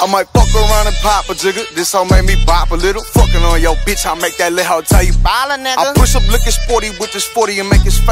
I might fuck around and pop a jigger. This hoe made me bop a little. Fucking on your bitch, I make that little hoe tell you. Ballin', nigga. I push up looking sporty with this 40 and make his face.